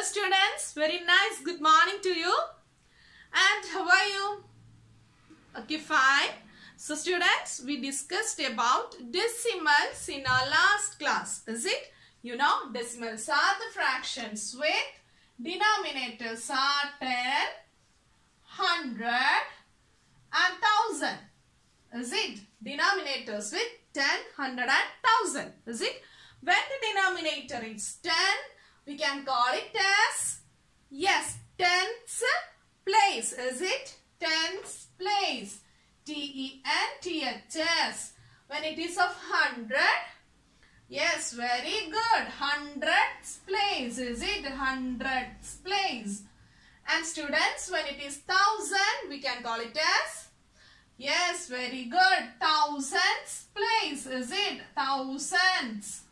Hello students, very nice good morning to you. And how are you? Okay, fine. So students, we discussed about decimals in our last class. Is it? You know, decimals are the fractions with denominators are 10, 100 and 1000. Is it? Denominators with 10, 100 and 1000. Is it? When the denominator is 10, we can call it as, yes, tenths place. Is it? Tenths place. T-E-N-T-H-S. When it is of 100, yes, very good. Hundredths place. Is it? Hundredths place. And students, when it is thousand, we can call it as Yes, very good. Thousandths place, is it? Thousandths.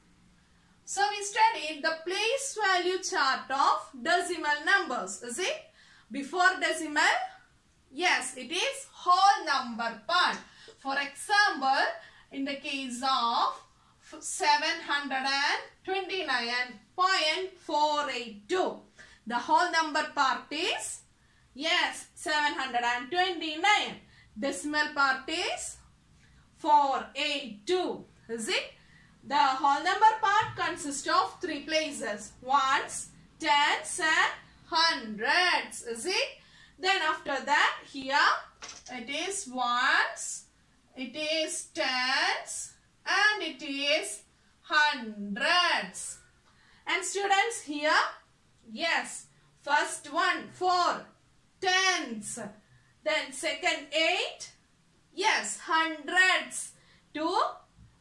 So we studied the place value chart of decimal numbers, is it? Before decimal, yes, it is whole number part. For example, in the case of 729.482, the whole number part is, yes, 729 decimal part is 482 is it the whole number part consists of three places. Ones tens and hundreds is it? Then after that here it is ones it is tens and it is hundreds. And students here yes first one four tens. Then second eight. Yes, hundreds to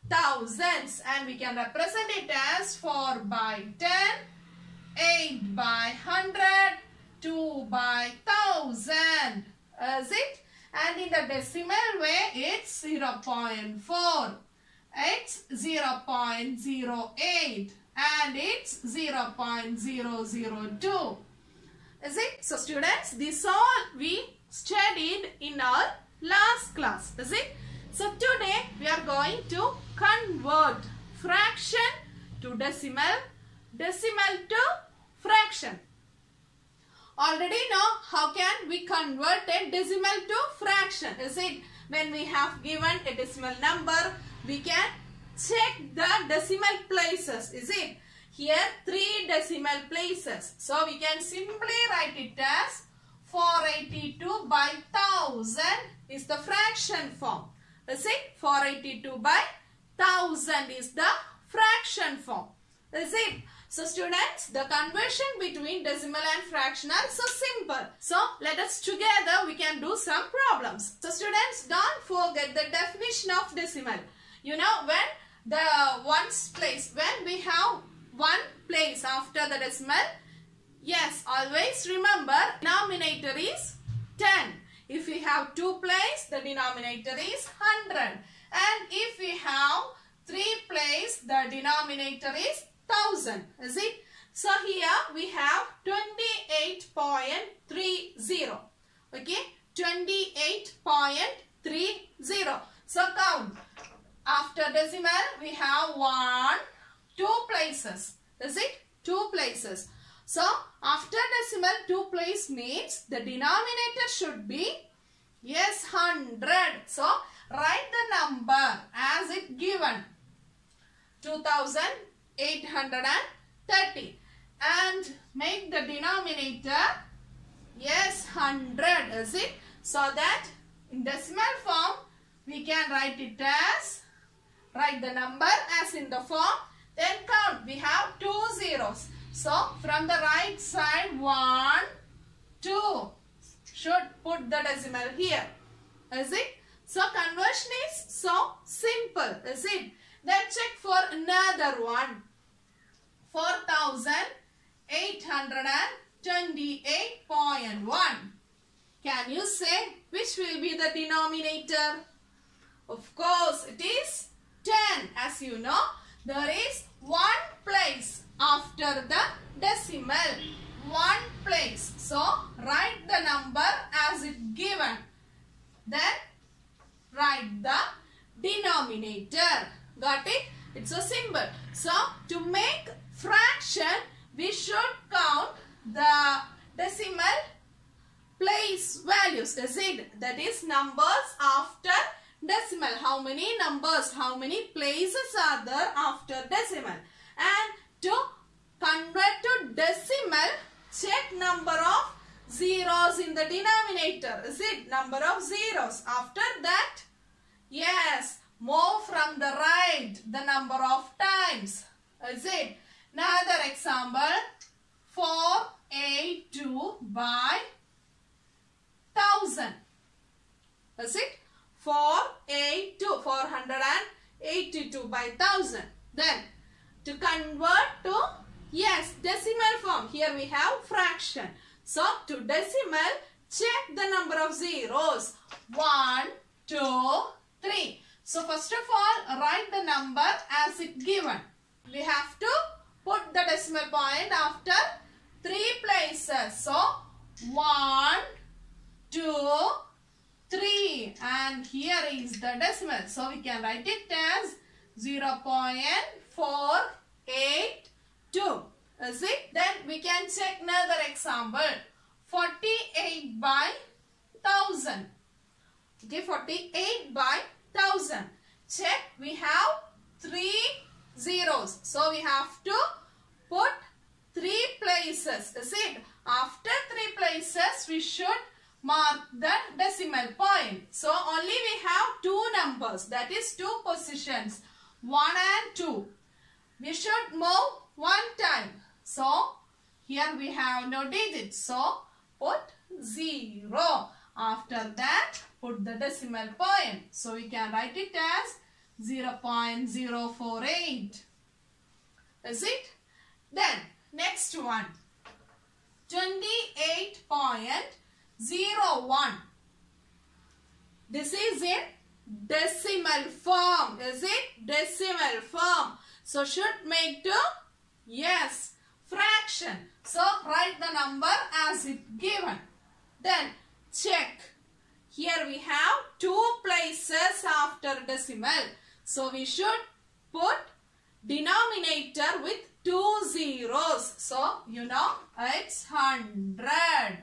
thousands. And we can represent it as 4 by 10, 8 by 100, 2 by 1000. Is it? And in the decimal way, it's 0 0.4. It's 0 0.08. And it's 0 0.002. Is it? So students, this all we studied in our last class. Is it? So today we are going to convert fraction to decimal, decimal to fraction. Already know how can we convert a decimal to fraction. Is it? When we have given a decimal number, we can check the decimal places. Is it? Here three decimal places. So we can simply write it as 482 by 1000 is the fraction form. Is it? 482 by 1000 is the fraction form. Is it? So students, the conversion between decimal and fraction are so simple. So let us together we can do some problems. So students, don't forget the definition of decimal. You know when the ones place, when we have one place after the decimal, Yes, always remember denominator is 10. If we have 2 place, the denominator is 100. And if we have 3 place, the denominator is 1000. Is it? So here we have 28.30. Okay? 28.30. So count. After decimal, we have 1, 2 places. Is it? 2 places. So, after decimal 2 place means the denominator should be, yes, 100. So, write the number as it given. 2830 and make the denominator, yes, 100 is it? So that in decimal form, we can write it as, write the number as in the form, then count. We have two zeros. So, from the right side, 1, 2. Should put the decimal here. Is it? So, conversion is so simple. Is it? Then check for another one. 4828.1. Can you say which will be the denominator? Of course, it is 10. As you know, there is one place after the decimal. One place. So, write the number as it given. Then, write the denominator. Got it? It's a symbol. So, to make fraction, we should count the decimal place values. Is it? That is numbers after decimal. How many numbers, how many places are there after decimal? And to convert to decimal, check number of zeros in the denominator. Is it? Number of zeros. After that, yes, move from the right the number of times. Is it? Another example, 482 by 1000. Is it? 482, 482 by 1000. Then, to convert to, yes, decimal form. Here we have fraction. So, to decimal, check the number of zeros. 1, 2, 3. So, first of all, write the number as it given. We have to put the decimal point after three places. So, 1, 2, 3 and here is the decimal. So, we can write it as 0 0.482. Is it? Then we can check another example. 48 by 1000. Okay, 48 by 1000. Check, we have three zeros. So, we have to put three places. Is it? After three places, we should mark the decimal point. So, only we have two numbers. That is two positions. 1 and 2. We should move one time. So, here we have no digits. So, put 0. After that, put the decimal point. So, we can write it as 0 0.048. Is it? Then, next one. 28.01. This is in decimal form. Is it? Decimal form. So, should make to, yes, fraction. So, write the number as it given. Then, check. Here we have two places after decimal. So, we should put denominator with two zeros. So, you know, it's 100.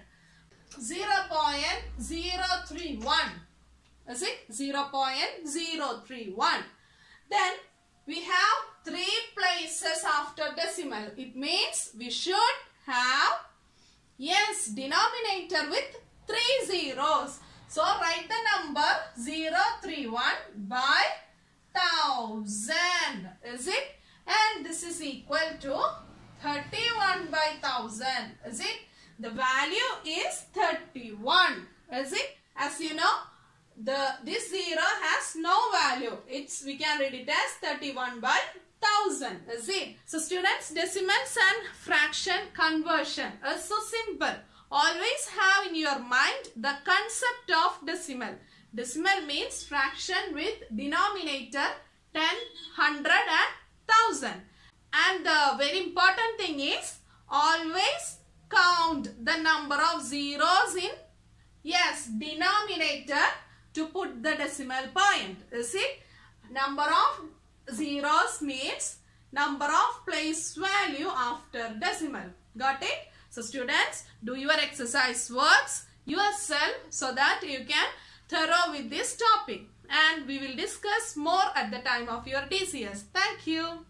0 0.031. Is it? 0 0.031. Then, we have three places after decimal. It means we should have, yes, denominator with three zeros. So, write the number 031 by 1000. Is it? And this is equal to 31 by 1000. Is it? The value is 31. Is it? As you know, the this 0 has no value. It's We can read it as 31 by 1000. Is it? So students, decimals and fraction conversion is so simple. Always have in your mind the concept of decimal. Decimal means fraction with denominator 10, 100 and 1000. And the very important thing is always count the number of zeros in yes denominator to put the decimal point. Is it? Number of zeros means number of place value after decimal. Got it? So students, do your exercise works yourself so that you can thorough with this topic. And we will discuss more at the time of your DCS. Thank you.